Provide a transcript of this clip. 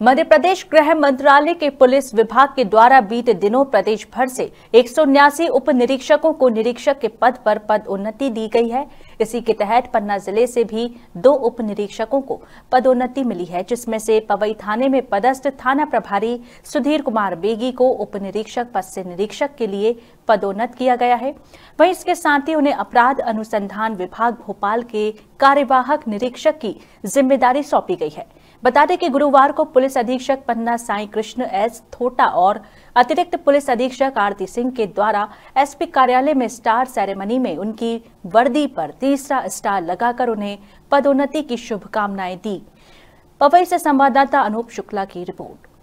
मध्य प्रदेश गृह मंत्रालय के पुलिस विभाग के द्वारा बीते दिनों प्रदेश भर से एक उप निरीक्षकों को निरीक्षक के पद पर पद उन्नति दी गई है। इसी के तहत पन्ना ज़िले से भी दो उप निरीक्षकों को पदोन्नति मिली है, जिसमें से पवई थाने में पदस्थ थाना प्रभारी सुधीर कुमार बेगी को उप निरीक्षक पद से निरीक्षक के लिए पदोन्नत किया गया है। वहीं इसके साथ ही उन्हें अपराध अनुसंधान विभाग भोपाल के कार्यवाहक निरीक्षक की ज़िम्मेदारी सौंपी गई है। बता दें कि गुरुवार को पुलिस अधीक्षक पन्ना साई कृष्ण एस थोटा और अतिरिक्त पुलिस अधीक्षक आरती सिंह के द्वारा एसपी कार्यालय में स्टार सेरेमनी में उनकी वर्दी पर तीसरा स्टार लगाकर उन्हें पदोन्नति की शुभकामनाएँ दी। पवई से संवाददाता अनूप शुक्ला की रिपोर्ट।